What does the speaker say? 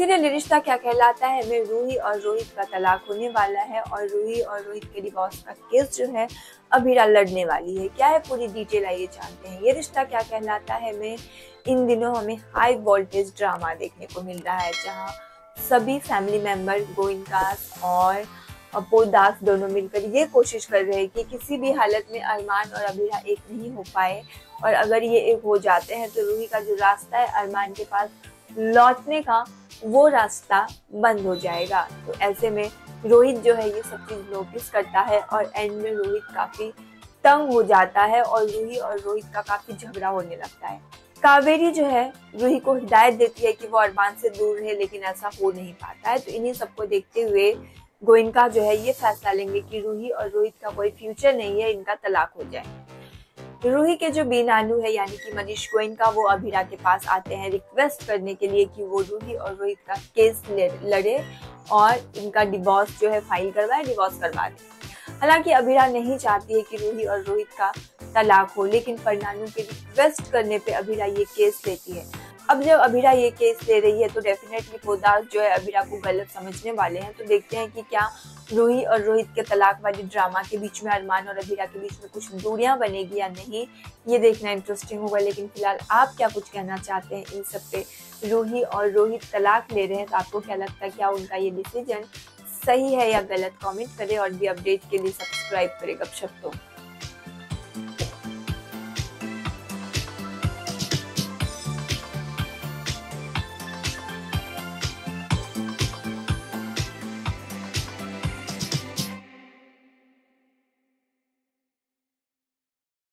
Serial रिश्ता क्या कहलाता है? में रूही और रोहित का तलाक होने वाला है और रूही और रोहित के डिवोर्स का केस जो है अभीरा लड़ने वाली है। क्या है पूरी डिटेल आइए जानते हैं। ये रिश्ता क्या कहलाता है? में इन दिनों हमें हाई वोल्टेज ड्रामा देखने को मिल रहा है, जहाँ सभी फैमिली मेंबर गोइंकास और दास दोनों मिलकर ये कोशिश कर रहे हैं कि किसी भी हालत में अरमान और अबीरा एक नहीं हो पाए। और अगर ये एक हो जाते हैं तो रूही का जो रास्ता है, अरमान के पास लौटने का वो रास्ता बंद हो जाएगा। तो ऐसे में रोहित जो है, ये सब चीज़ नोटिस करता है और एंड में रोहित काफ़ी तंग हो जाता है और रूही और रोहित का काफ़ी झगड़ा होने लगता है। कावेरी जो है, रूही को हिदायत देती है कि वो अरमान से दूर रहे, लेकिन ऐसा हो नहीं पाता है। तो इन्हीं सबको देखते हुए गोइनका जो है, ये फैसला लेंगे कि रूही और रोहित का कोई फ्यूचर नहीं है, इनका तलाक हो जाए। रूही के जो बेनानू है, यानी कि मनीष गोइन का, वो अभिरा के पास आते हैं रिक्वेस्ट करने के लिए कि वो रूही और रोहित का केस लड़े और इनका डिवोर्स जो है फ़ाइल करवाए डिवोर्स करवा दे। हालाँकि अभिरा नहीं चाहती है कि रूही और रोहित का तलाक हो, लेकिन परनानू के रिक्वेस्ट करने पे अभिरा ये केस लेती है। अब जब अभिरा ये केस ले रही है तो डेफिनेटली पोदास जो है अभिरा को गलत समझने वाले हैं। तो देखते हैं कि क्या रूही और रोहित के तलाक वाली ड्रामा के बीच में अरमान और अभिरा के बीच में कुछ दूरियाँ बनेगी या नहीं, ये देखना इंटरेस्टिंग होगा। लेकिन फ़िलहाल आप क्या कुछ कहना चाहते हैं इन सब पे? रूही और रोहित तलाक ले रहे हैं तो आपको क्या लगता है क्या उनका ये डिसीज़न सही है या गलत? कमेंट करें और भी अपडेट के लिए सब्सक्राइब करें गपशप तो।